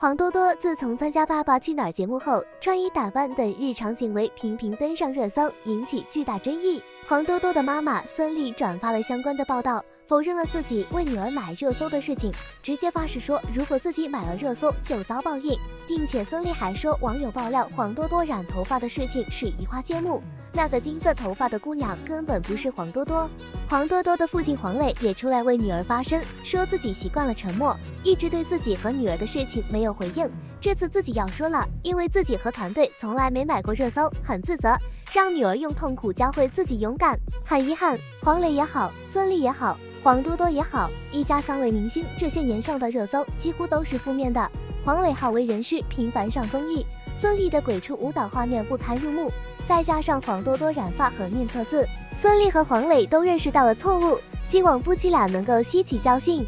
黄多多自从参加《爸爸去哪儿》节目后，穿衣打扮等日常行为频频登上热搜，引起巨大争议。黄多多的妈妈孙俪转发了相关的报道，否认了自己为女儿买热搜的事情，直接发誓说如果自己买了热搜就遭报应，并且孙俪还说网友爆料黄多多染头发的事情是移花接木。那个金色头发的姑娘根本不是黄多多。黄多多的父亲黄磊也出来为女儿发声，说自己习惯了沉默，一直对自己和女儿的事情没有回应。这次自己要说了，因为自己和团队从来没买过热搜，很自责，让女儿用痛苦教会自己勇敢。很遗憾，黄磊也好，孙俪也好，黄多多也好，一家三位明星这些年上的热搜几乎都是负面的。黄磊好为人师，频繁上综艺。孙俪的鬼畜舞蹈画面不堪入目，再加上黄多多染发和念错字，孙俪和黄磊都认识到了错误，希望夫妻俩能够吸取教训。